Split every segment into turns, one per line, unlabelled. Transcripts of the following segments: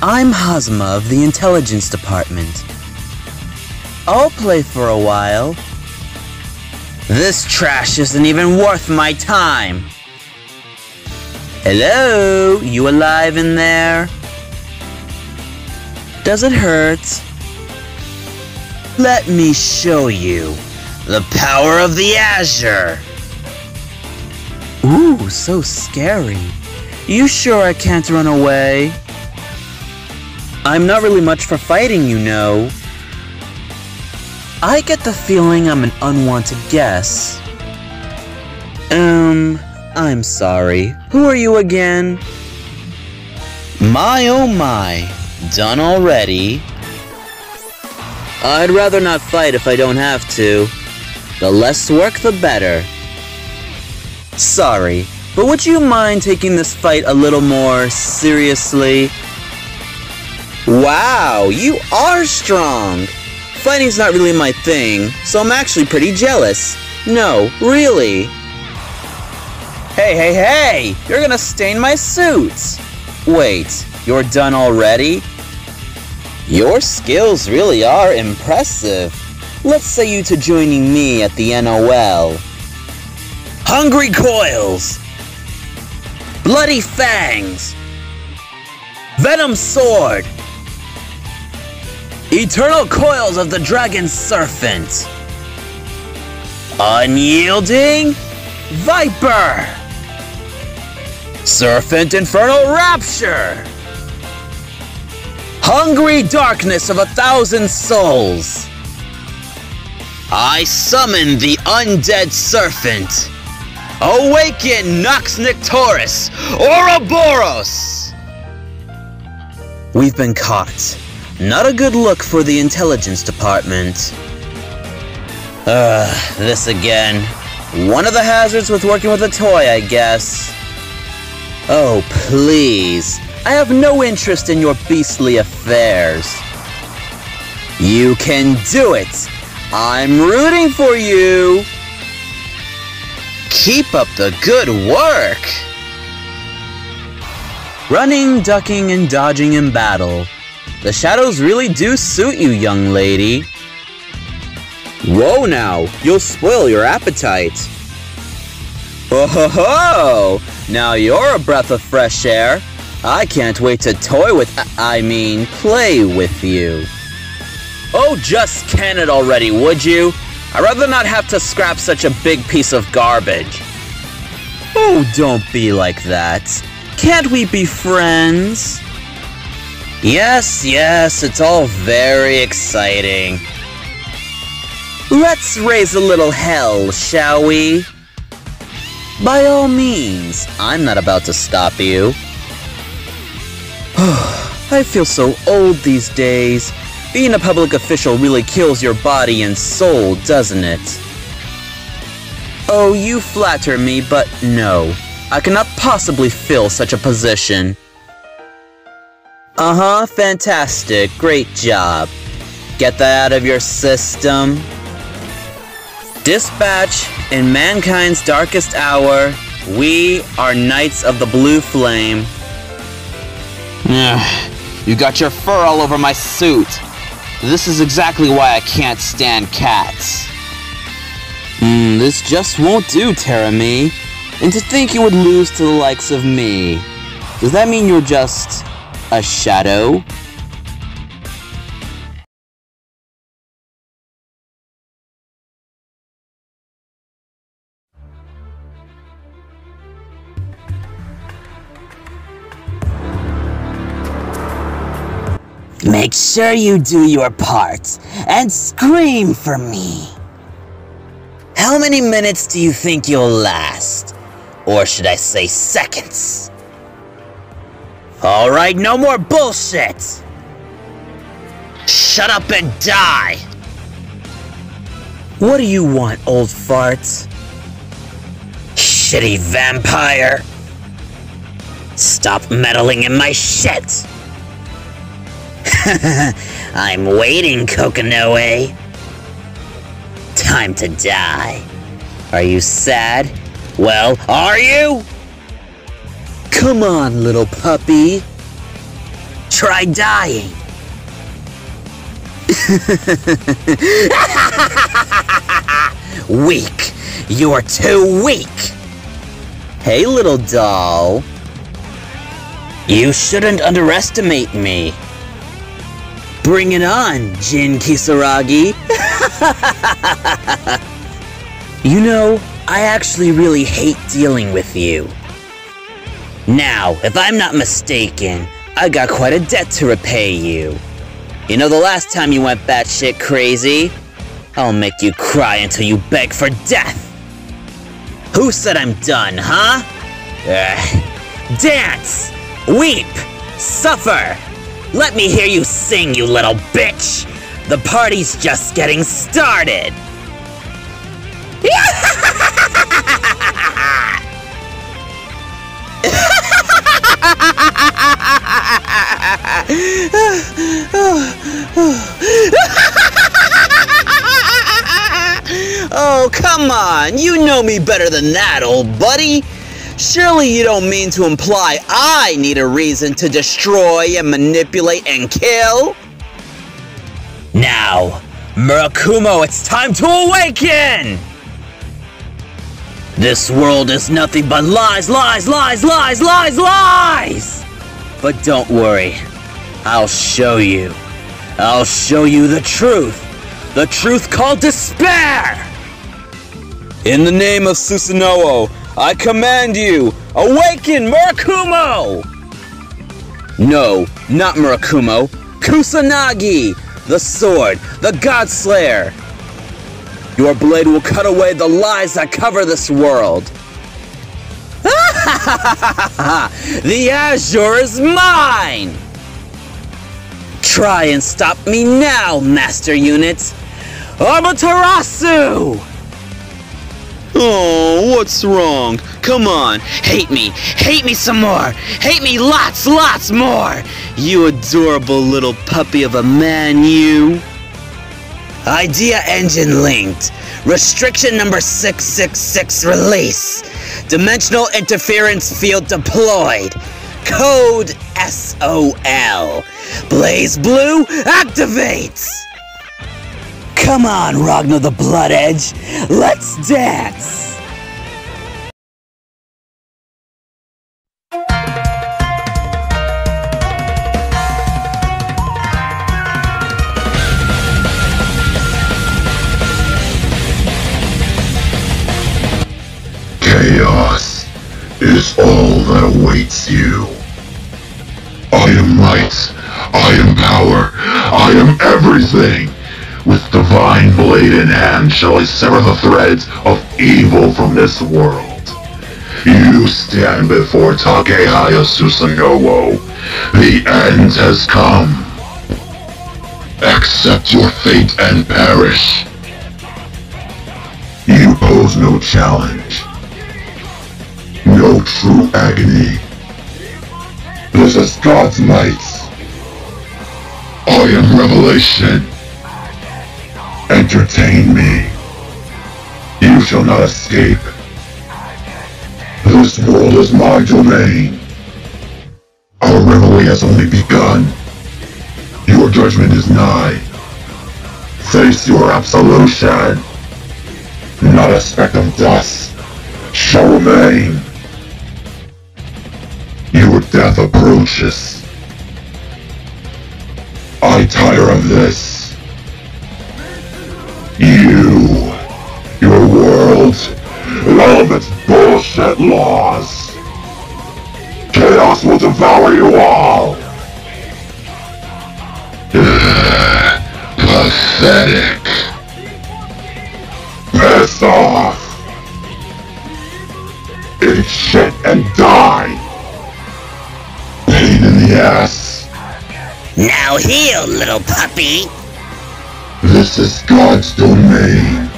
I'm Hazama of the Intelligence Department. I'll play for a while. This trash isn't even worth my time. Hello? You alive in there? Does it hurt? Let me show you the power of the Azure. Ooh, so scary. You sure I can't run away? I'm not really much for fighting, you know. I get the feeling I'm an unwanted guest. Um, I'm sorry. Who are you again? My oh my, done already. I'd rather not fight if I don't have to. The less work, the better. Sorry, but would you mind taking this fight a little more seriously? Wow, you are strong! Fighting's not really my thing, so I'm actually pretty jealous. No, really. Hey, hey, hey! You're gonna stain my suit! Wait, you're done already? Your skills really are impressive. Let's say you to joining me at the NOL. Hungry Coils! Bloody Fangs! Venom Sword! Eternal Coils of the Dragon Serpent! Unyielding Viper! Serpent Infernal Rapture! Hungry Darkness of a Thousand Souls! I summon the Undead Serpent! Awaken Nox Nyctores, Ouroboros! We've been caught. Not a good look for the intelligence department. Ugh, this again. One of the hazards with working with a toy, I guess. Oh, please. I have no interest in your beastly affairs. You can do it! I'm rooting for you! Keep up the good work! Running, ducking, and dodging in battle. The shadows really do suit you, young lady. Whoa now, you'll spoil your appetite. Oh ho ho! Now you're a breath of fresh air. I can't wait to toy with, I mean, play with you. Oh, just can it already, would you? I'd rather not have to scrap such a big piece of garbage. Oh, don't be like that. Can't we be friends? Yes, yes, it's all very exciting. Let's raise a little hell, shall we? By all means, I'm not about to stop you. I feel so old these days. Being a public official really kills your body and soul, doesn't it? Oh, you flatter me, but no. I cannot possibly fill such a position. Uh-huh, fantastic. Great job. Get that out of your system. Dispatch, in mankind's darkest hour, we are Knights of the Blue Flame. you got your fur all over my suit. This is exactly why I can't stand cats. Hmm, this just won't do, Terumi. And to think you would lose to the likes of me. Does that mean you're just a shadow? Make sure you do your part and scream for me. How many minutes do you think you'll last? Or should I say seconds? Alright, no more bullshit! Shut up and die! What do you want, old farts? Shitty vampire! Stop meddling in my shit! I'm waiting, Kokonoe. Time to die. Are you sad? Well, are you? Come on, little puppy. Try dying. weak. You are too weak. Hey, little doll. You shouldn't underestimate me. Bring it on, Jin Kisaragi. you know, I actually really hate dealing with you. Now, if I'm not mistaken, I got quite a debt to repay you. You know the last time you went batshit crazy? I'll make you cry until you beg for death! Who said I'm done, huh? Ugh. Dance! Weep! Suffer! Let me hear you sing, you little bitch! The party's just getting started! oh, come on! You know me better than that, old buddy! Surely you don't mean to imply I need a reason to destroy and manipulate and kill? Now, Murakumo, it's time to awaken! This world is nothing but lies, lies, lies, lies, lies, lies! But don't worry, I'll show you. I'll show you the truth. The truth called despair! In the name of Susanoo, I command you, awaken Murakumo! No, not Murakumo. Kusanagi, the sword, the God Slayer. Your blade will cut away the lies that cover this world. the Azure is mine! Try and stop me now, Master Unit! Amaterasu! Oh, what's wrong? Come on, hate me, hate me some more, hate me lots, lots more! You adorable little puppy of a man, you! Idea engine linked. Restriction number 666 release. Dimensional interference field deployed. Code SOL. BlazBlue activates! Come on, Ragna the Blood Edge. Let's dance!
Awaits you. I am might. I am power. I am everything. With divine blade in hand shall I sever the threads of evil from this world. You stand before Takehaya Susanoo. The end has come. Accept your fate and perish. You pose no challenge. No true agony. This is God's might. I am revelation. Entertain me. You shall not escape. This world is my domain. Our revelry has only begun. Your judgment is nigh. Face your absolution. Not a speck of dust shall remain. Death approaches. I tire of this. You, your world, and all of its bullshit laws. Chaos will devour you all. Pathetic. Piss off. Eat shit and die. Pain in the ass.
Now heal, little puppy!
This is God's domain.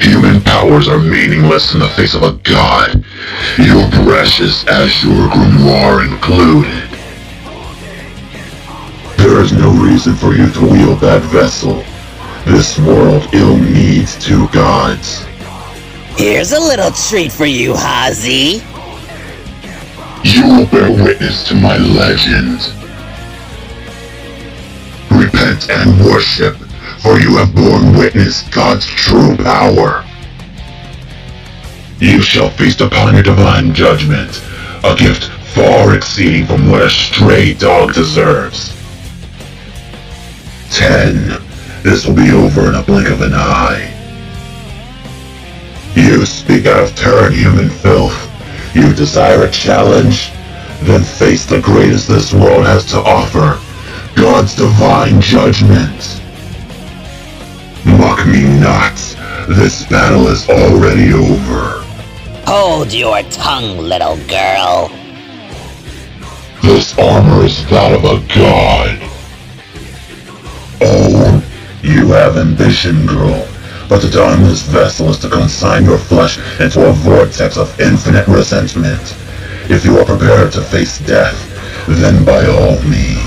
Human powers are meaningless in the face of a god. Your precious Azure Grimoire included. There is no reason for you to wield that vessel. This world ill needs two gods.
Here's a little treat for you, Hazi.
You will bear witness to my legend. Repent and worship, for you have borne witness God's true power. You shall feast upon your divine judgment, a gift far exceeding from what a stray dog deserves. 10. This will be over in a blink of an eye. You speak out of turn, human filth. You desire a challenge? Then face the greatest this world has to offer. God's divine judgment. Mock me not. This battle is already over.
Hold your tongue, little girl.
This armor is that of a god. Oh, you have ambition, girl. But don this vessel is to consign your flesh into a vortex of infinite resentment. If you are prepared to face death, then by all means.